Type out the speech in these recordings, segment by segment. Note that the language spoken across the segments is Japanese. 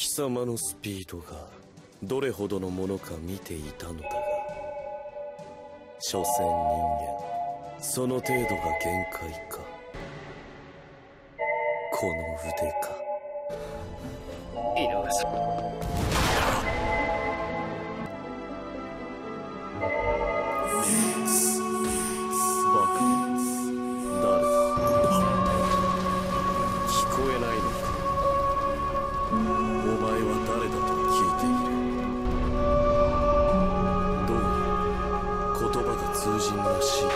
貴様のスピードがどれほどのものか見ていたのだが所詮人間その程度が限界か。この腕か。井上さん。心的心。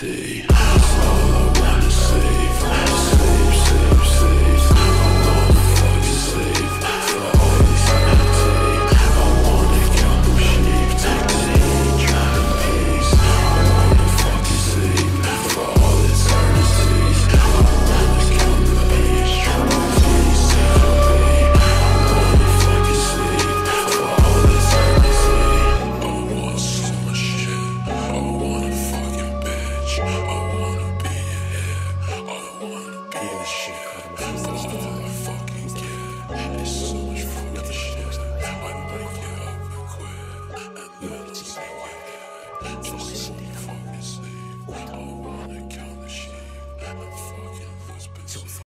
see. That's all I wanna see. see, see. Vocês